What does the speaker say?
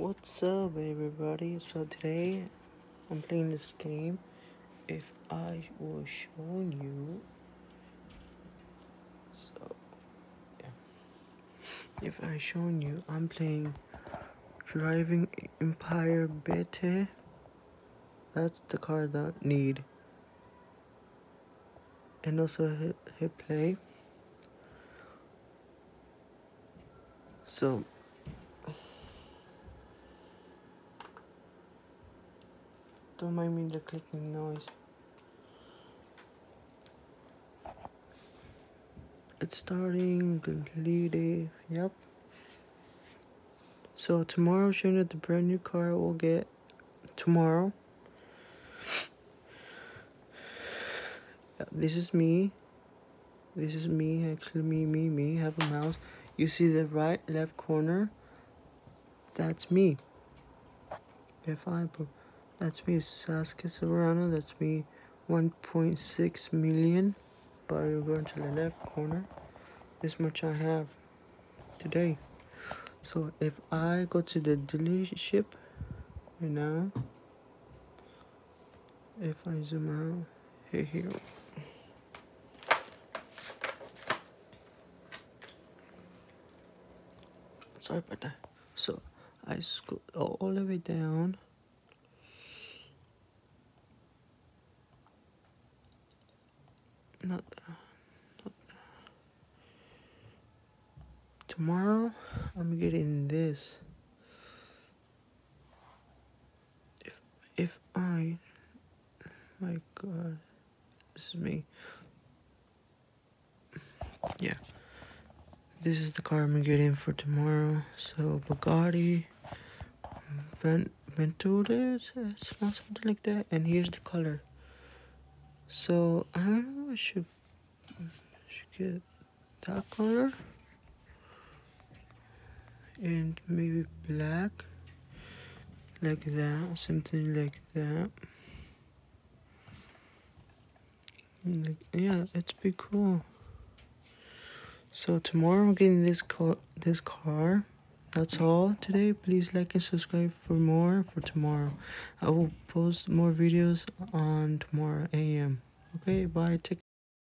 What's up, everybody? So today I'm playing this game. If I was showing you, so yeah, if I showing you, I'm playing Driving Empire Beta. That's the car that I need, and also hit hit play. So Don't mind me the clicking noise. It's starting completed. Yep. So tomorrow, showing you the brand new car we'll get tomorrow. This is me. This is me. Actually, me, me, me. Have a mouse. You see the right, left corner. That's me. If I put that's me, Sasuke Soberano. That's me, 1.6 million. But we're going to the left corner. This much I have today. So if I go to the dealership right now, if I zoom out, here, here. Sorry about that. So I scroll all the way down. Not, uh, not uh, tomorrow? I'm getting this. If if I my god this is me. Yeah. This is the car I'm getting for tomorrow. So Bugatti Vent Venturi eh, something like that. And here's the color so I don't know. I should should get that color and maybe black like that, something like that. Like, yeah, it's be cool. So tomorrow I'm getting this car. This car. That's all today. Please like and subscribe for more for tomorrow. I will post more videos on tomorrow AM. Okay, bye. Take